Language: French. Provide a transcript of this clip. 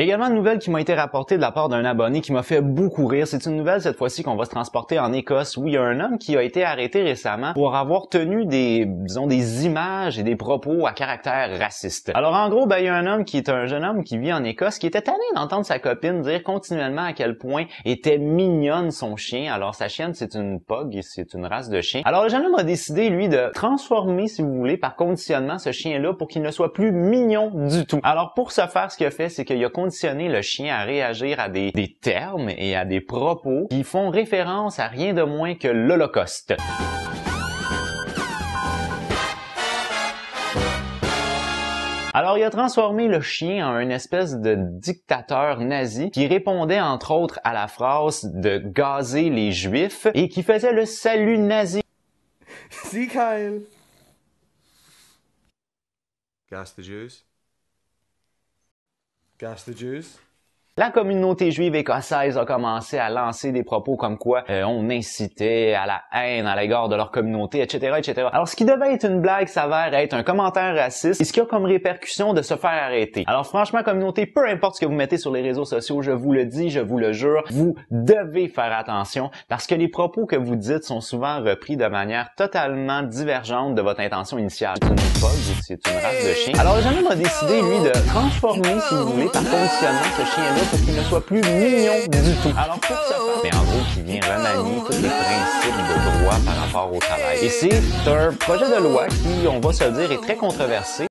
Également une nouvelle qui m'a été rapportée de la part d'un abonné qui m'a fait beaucoup rire. C'est une nouvelle cette fois-ci qu'on va se transporter en Écosse où il y a un homme qui a été arrêté récemment pour avoir tenu des, disons, des images et des propos à caractère raciste. Alors en gros, ben, il y a un homme qui est un jeune homme qui vit en Écosse qui était tanné d'entendre sa copine dire continuellement à quel point était mignonne son chien. Alors sa chienne, c'est une pug, c'est une race de chien. Alors le jeune homme a décidé, lui, de transformer, si vous voulez, par conditionnement ce chien-là pour qu'il ne soit plus mignon du tout. Alors pour ce faire, ce qu'il a fait, c'est qu'il a conditionner le chien à réagir à des, des termes et à des propos qui font référence à rien de moins que l'Holocauste. Alors, il a transformé le chien en une espèce de dictateur nazi qui répondait entre autres à la phrase de gazer les juifs et qui faisait le salut nazi. See Kyle. Gas the Jews. Gas the Jews. La communauté juive écossaise a commencé à lancer des propos comme quoi euh, on incitait à la haine à l'égard de leur communauté, etc., etc. Alors, ce qui devait être une blague s'avère être un commentaire raciste, et ce qui a comme répercussion de se faire arrêter. Alors, franchement, communauté, peu importe ce que vous mettez sur les réseaux sociaux, je vous le dis, je vous le jure, vous devez faire attention parce que les propos que vous dites sont souvent repris de manière totalement divergente de votre intention initiale. C'est une c'est une race de chien. Alors, le jeune homme a décidé, lui, de transformer, si vous voulez, par conditionnement ce chien-là pour qu'il ne soit plus mignon du tout. Faire, mais en gros, qui vient remanier tous les principes de droit par rapport au travail. Et c'est un projet de loi qui, on va se le dire, est très controversé.